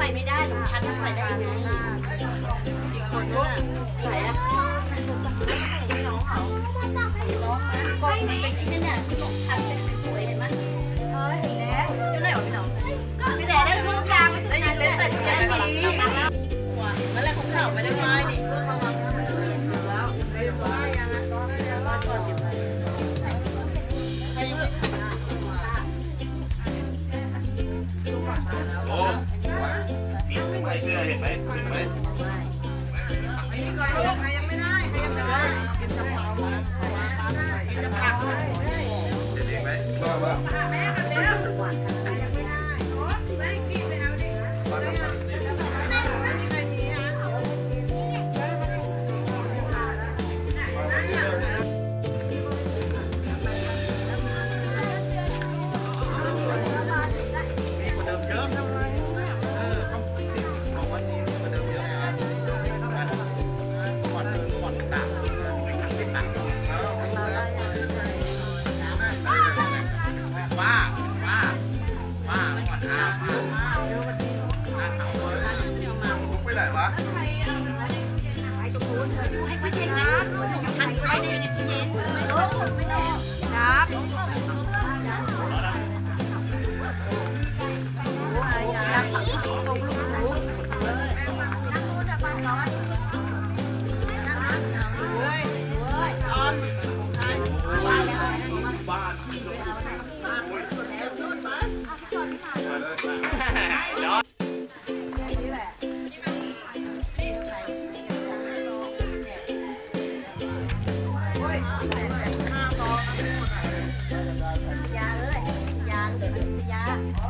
ไปไม่ได้หนูชัดมันไปได้ไงอีกคนนึงไหนอะน้องเขาน้องกอมันเป็นที่นั่นน่ะที่บกชัดเป็นสวยเห็นไหมเออเนแล้ยังไงวะพี่น้องก็พี่แต่ได้ช่วงกลางได้ยิเล่ต่ยดีแล้ไนี่แล้วไม่แล้วก่อนอยู่โอ้ ส่เสื้อเห็นไหมเห็นไหมใครยังไม่ได้ใครยังไม่ได้กินจะผักกินจะผักเลยเห็นไหมว่าว่า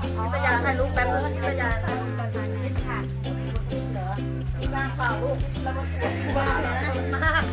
าเอายาให้ลูกแป๊บนึงยาค่ะเหรอว่างเปล่าลูกแล้วก็ปวดว่างนะมาก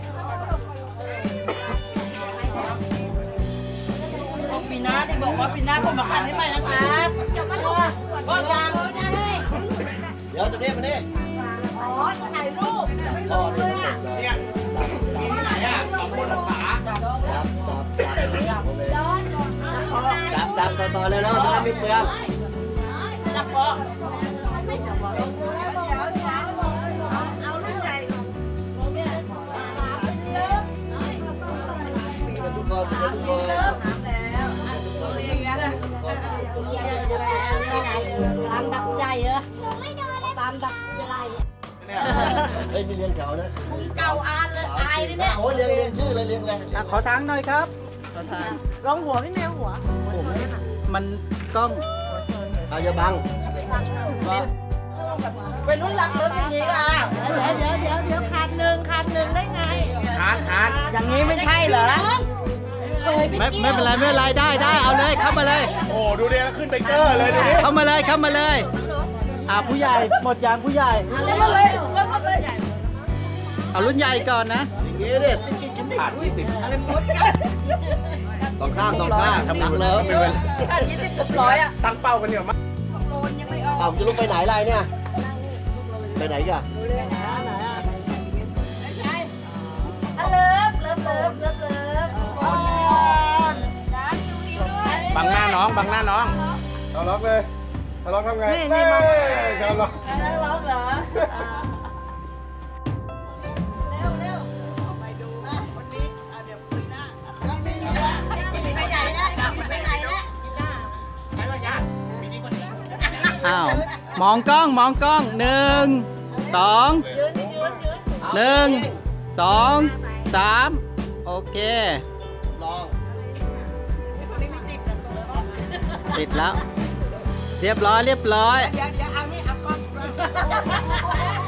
บอกว่าปีหน้าผมมาขันให้ใหม่นะครับจะมาบอกบอกยางนะให้เดี๋ยวจะเรียกมาเนี่ยอ๋อถ่ายรูปไม่ลงเลยอะเนี่ยมีที่ไหนอะสองคนหกขาจับจับจับจับจับต่อต่อเลยแล้วจะได้ไม่เปลืองจับพอามดักใหญ่เฮ้ยมีเรียนแถวนะเก่าอานเลยอายเลยเนี่ยโอ้เรียงเรียงชื่อเลยเรียงเลยขอทางหน่อยครับขอทางลงหัวพี่แมวหัวมันกล้องอาจจะบังเป็นรุ่นหลักเริ่มอย่างนี้ล่ะเดี๋ยวเดี๋ยวเดี๋ยวขาดหนึ่งขาดหนึ่งได้ไงฮาร์ดฮาร์ดอย่างนี้ไม่ใช่เหรอเคยไม่ไม่เป็นไรไม่เป็นไรได้ได้เอาเลยเข้ามาเลย โอ้ดูดิแล้วขึ้นไปเกอร์เลยดูดิเข้ามาเลยเข้ามาเลย อ่าผู้ใหญ่หมดยางผู้ใหญ่มาเลยมาเลยเอารุ่นใหญ่ก่อนนะอย่างงี้ดิผ่านยี่สิบอะไรมดกันต้องข้ามต้องข้ามนักเลิฟเป็นเวลาอันยี่สิบกับร้อยอะตั้งเป้ากันเดี๋ยวมั้งโลนยังไม่ออกเอาจะลุกไปไหนไรเนี่ยไปไหนกันอะเลิฟเลิฟเลิฟเลิฟเลิฟโอ้ยบังหน้าน้องบังหน้าน้องเอาล็อกเลย เอาล็อกทำไงนี่นี่เฮ้มายเอาล็อกแล้วร้องเหรอเร็วเร็วไปดูนะวันนี้อะเดี๋ยวคุยหน้าแล้วไปไหนนะไปไหนนะไปไหนนะใช่ป่ะยาปีนี้คนนี้อ้าวมองกล้องมองกล้องหนึ่งสองยืนยืนยืนหนึ่งสองสามโอเค ลองคนนี้ไม่ติดกันตัวเลยติดแล้ว เรียบร้อยเรียบร้อย เดี๋ยวเดี๋ยวเอานี่เอากล้อง